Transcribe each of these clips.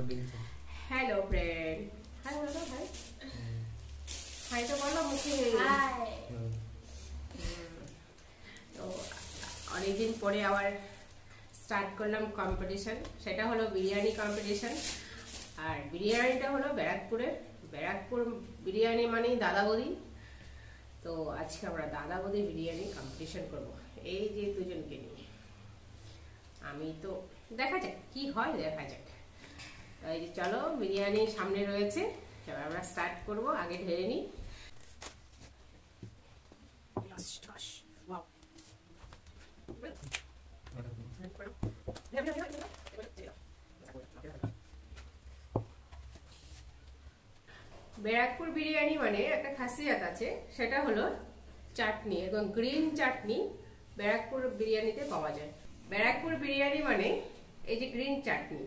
Hello friend hi বলো তো high high তো বলো মুখে। হাই তো অনেকদিন পরে আবার স্টার্ট করলাম কম্পিটিশন সেটা হলো বিরিয়ানি কম্পিটিশন আর বিরিয়ানিটা হলো ব্যারাকপুরের ব্যারাকপুর বিরিয়ানি মানেই দাদা বৌদি তো আজকে আমরা দাদা বৌদি বিরিয়ানি কম্পিটিশন করব। এই যে দুজনকে নিয়ে। আমি তো দেখা যাক কি হয় দেখা যাক। এই যে চলো বিরিয়ানি সামনে রয়েছে। এবার আমরা স্টার্ট করব আগে ঢেলে নিই। ব্যারাকপুর বিরিয়ানি মানে একটা খাসিয়াত আছে সেটা হলো চাটনি এবং গ্রিন চাটনি ব্যারাকপুর বিরিয়ানিতে পাওয়া যায়। ব্যারাকপুর বিরিয়ানি মানে এই যে গ্রিন চাটনি।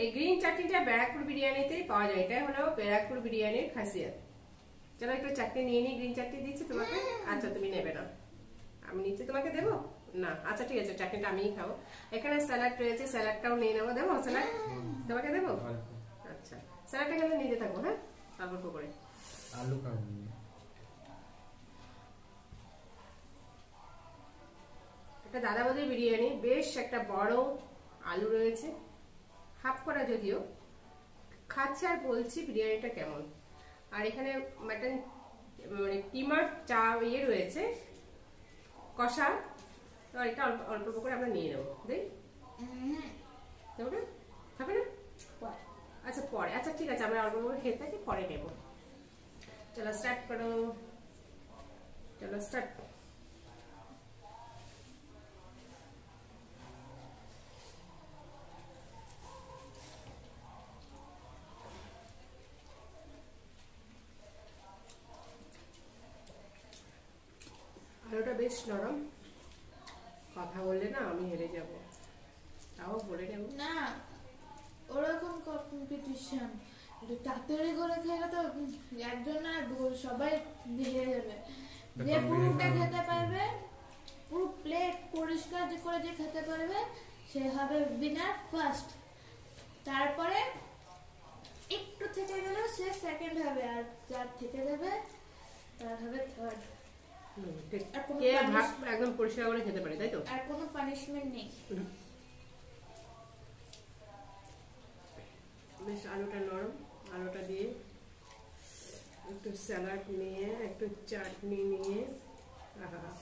এই গ্রিন চাটনিটা ব্যারাকপুর বিরিয়ানিতেই পাওয়া যায়। এটাই হলো ব্যারাকপুর বিরিয়ানির খাসিয়াত। চলো একটু চাটনি নিয়ে নিই গ্রিন চাটনি দিচ্ছি তোমাকে। আচ্ছা তুমি নেবে না আমি নিচে তোমাকে দেবো? না আচ্ছা ঠিক আছে চাটনিটা আমিই খাব। এখানে স্যালাড রয়েছে স্যালাডটাও নিয়ে নেব। দেবো স্যালাড তোমাকে দেবো? আচ্ছা স্যালাডটা কিন্তু নিতে থাকব হ্যাঁ? অল্প অল্প করে আলু খাব একটা দাদাবাদের বিরিয়ানি বেশ একটা বড় আলু রয়েছে। হাফ করা যদিও। খাচ্ছে আর বলছি বিরিয়ানিটা কেমন। আর এখানে মাটন মানে কিমার চা ইয়ে রয়েছে কষা। তো এটা অল্প অল্প করে আমরা নিয়ে নেব। দেই? দেবো না? খাবে না আচ্ছা পরে। আচ্ছা ঠিক আছে আমরা অল্প অল্প করে খেয়ে থাকি পরে নেব। চলো স্টার্ট করো। চলো স্টার্ট আলুটা বেশ নরম। কথা বললে না আমি হেরে যাব। তাও বলে নেব না ওরকম কম্পিটিশন তাড়াতাড়ি করে খেলে তো একজন না সবাই হেরে যাবে। যে পুরোটা খেতে পারবে পুরো প্লেট পরিষ্কার যে করে যে খেতে পারবে সে হবে উইনার ফার্স্ট তারপরে একটু থেকে গেলে সে সেকেন্ড হবে আর যার থেকে যাবে তার হবে থার্ড কে পানিশ- একদম পরিষ্কার করে খেতে পারে তাই তো? আর কোনো পানিশমেন্ট নেই বেশ আলুটা নরম আলুটা দিয়ে একটু স্যালাড নিয়ে একটু চাটনি নিয়ে আহা।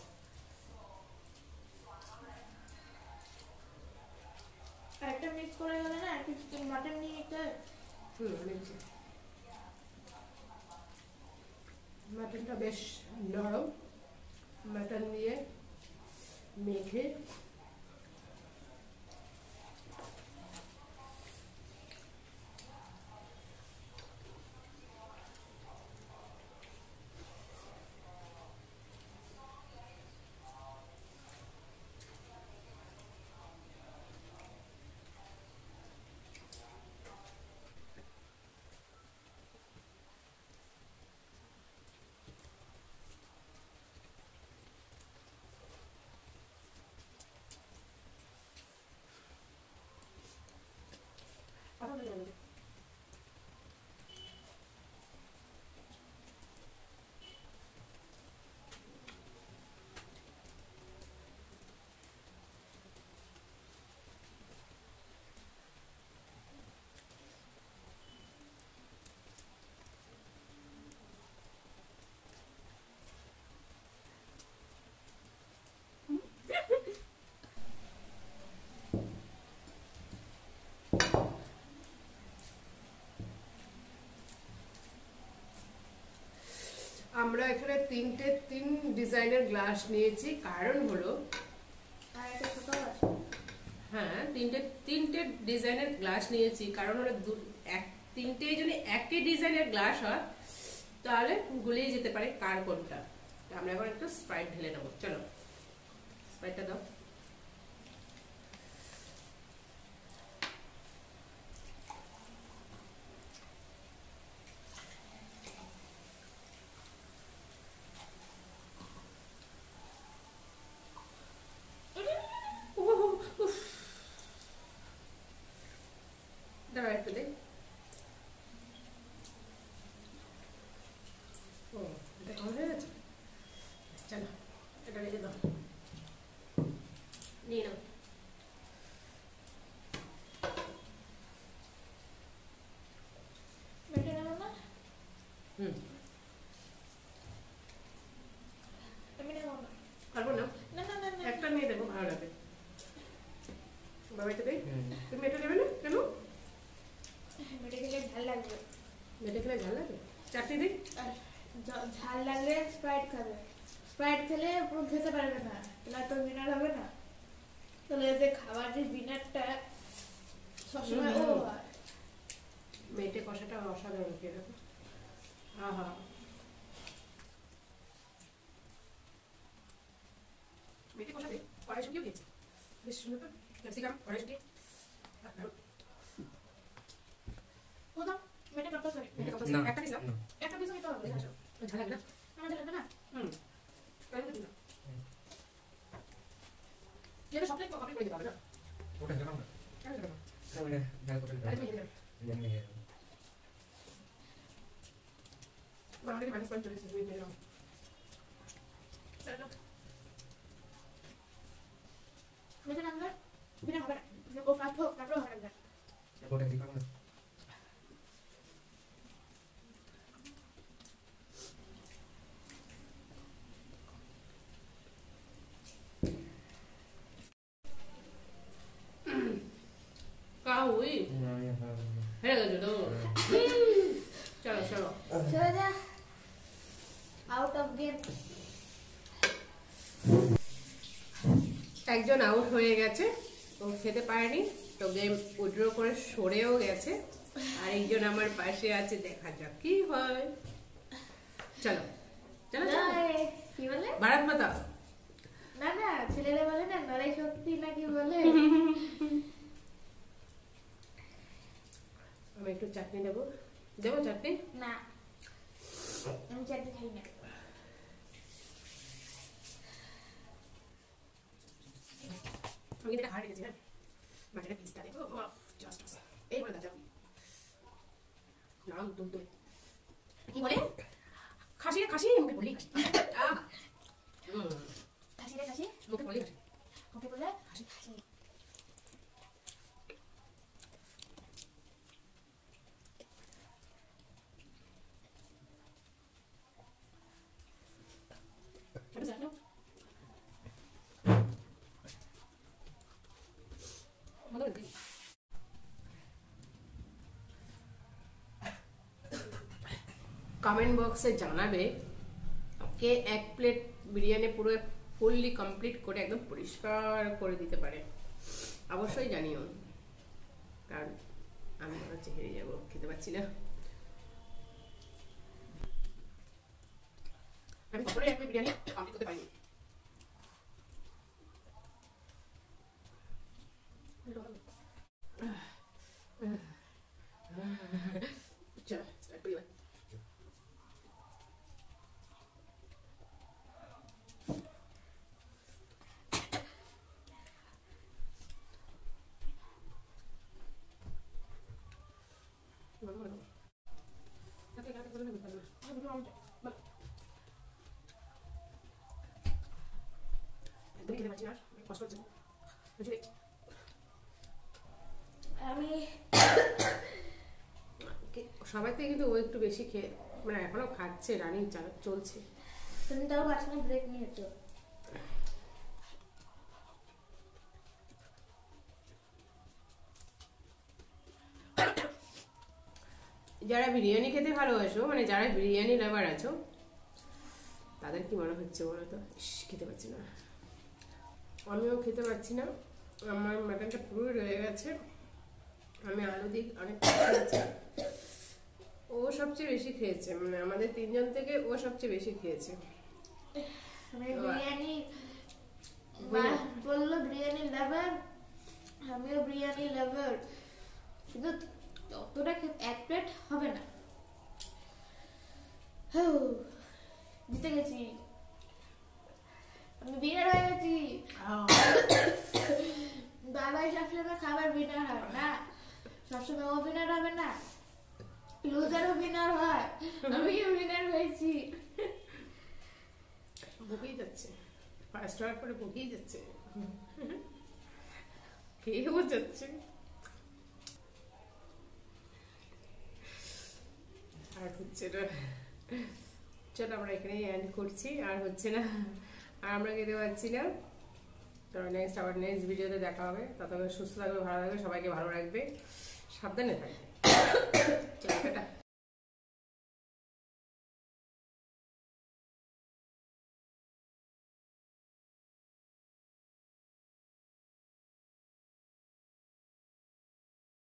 একটা মিক্স করে গেলে না একটু মাটন নিয়ে একটা হুম মাটনটা বেশ নরম। মাটন দিয়ে মেখে আমরা এখানে তিনটে তিন ডিজাইনের গ্লাস নিয়েছি। কারণ হলো হ্যাঁ তিনটে তিনটে ডিজাইনের গ্লাস নিয়েছি। কারণ হলো দু- এক তিনটে যদি একই ডিজাইনের গ্লাস হয় তাহলে গুলিয়ে যেতে পারে কার কোনটা। আমরা এখন একটু স্প্রাইট ঢেলে নেব। চলো স্প্রাইটটা দাও উহ, উফ। দাঁড়া একটু দে ও এটা কম হয়ে গেছে চলো এটা রেখে দাও নিয়ে নাও মেটে নেব না হুম আমি নেব না পারব না না না না না একটা নিয়ে দেখো ভালো লাগে বাবাইতে দেই তুমি এটা নেবে না কেন মেটে খেলে ঝাল লাগবে মেটে খেলে ঝাল লাগে চাটনি দিই আর ঝাল লাগলে স্প্রাইট খাবে। স্প্রাইট খেলে পুরো খেতে পারবে না তাহলে তো বিনার হবে না। তাহলে যে খাবার যে বিনারটা সবসময় ও হয়। মেটে কষাটা অসাধারণ খেয়ে দেখো? আহা। মেটে কষাতে কড়াই শুকিয়েও দিয়েছে? বেশ সুন্দর তো। ক্যাপসিকাম কড়াই শুকিয়ে। আর দারুণ। ও দাও, মেটে কত মেটে কত একটা দিস না একটা পিস নিতে হবে। দেখো, ও ঝাল লাগে না আমাদের লাগবে না? হুম কড়াই দিবি না এটা সবটাই কমপ্লিট করে দিতে হবে না ওটা খেলাম না কেন সেটা না? ওটা ডাল করে তাহলে তুমি খেয়ে নেবে জানি আমাদের মাইনাস পয়েন্ট চলে এসেছে তুমি খেয়ে নাও চলো। মেটে নামবে? বিনা হবে না। ও ফার্স্ট হোক, তারপরে হবে না। ওটা খেলাম না কাউই হয়ে গেছে তো চলো চলো চলে যা। Out of game. একজন আউট হয়ে গেছে। ও খেতে পারেনি তো গেম উইড্র করে সরেও গেছে। আর একজন আমার পাশে আছে দেখা যাক কি হয়। চলো। চলো কি বলে? ভারত মাতা। না না ছেলেরা বলে না নড়াই শক্তি নাকি বলে? আমি একটু চাটনি দেবো। দেবো চাটনি? না আমি চাটনি খাই না আমি কিন্তু এটা হারিয়ে গেছি হ্যাঁ মাটিটা পিসটা দেবো জাস্ট এই বলে দাদা নাম তুম তুম কি বলে খাসি রে খাসি মুখে বলি খাসি আহ! হুম, খাসি রে খাসি মুখে বলি কমেন্ট বক্সে জানাবে। কে এক প্লেট বিরিয়ানি পুরো ফুললি কমপ্লিট করে একদম পরিষ্কার করে দিতে পারে। অবশ্যই জানিও, কারণ আমি হচ্ছে হেরে যাব, খেতে পাচ্ছি না। আমি কখনোই আমি বিরিয়ানি কমপ্লিট করতে পারিনি চলো স্টার্ট করি এবার। বলো, বলো। তাতে গাতে বলে নেবে, বলো। আরে, বলো, আমি- বলো। আমি সবাই থেকে কিন্তু ও একটু বেশি খেয়ে মানে এখনও খাচ্ছে রানিং চলছে। তুমি তাও মাঝখানে ব্রেক নিয়েছো যারা বিরিয়ানি খেতে ভালোবাসো মানে যারা বিরিয়ানি লাভার আছো, তাদের কি মনে হচ্ছে বলো তো? খেতে পাচ্ছি না। আমিও খেতে পাচ্ছি না। আমার মাটনটা পুরোই রয়ে গেছে। আমি আলু দিক অনেক ও সবচেয়ে বেশি খেয়েছে। মানে আমাদের তিনজন থেকে ও সবচেয়ে বেশি খেয়েছে। আমি বিরিয়ানি। বলল বিরিয়ানি লাভার আমিও বিরিয়ানি লাভার কিন্তু ততটা এক প্লেট হবে না। জিতে গেছি। আমি বিনার হয়ে গেছি। বাবাই সবসময় খাবার বিনার হয় না। সবসময় অভিনয় হবে না। লুজার অভিনয় হয়। আমি অভিনয় হয়েছি। বুকেই যাচ্ছে। ফার্স্ট হওয়ার পরে বুকেই যাচ্ছে। খেয়েও যাচ্ছে। আর হচ্ছে না চলো আমরা এখানে এন্ড করছি, আর হচ্ছে না, আর আমরা খেতে পারছি না। তো নেক্সট আবার নেক্সট ভিডিওতে দেখা হবে। ততক্ষণ সুস্থ থাকবে, ভালো থাকবে, সবাইকে ভালো রাখবে। সাবধানে থাকবে। চলো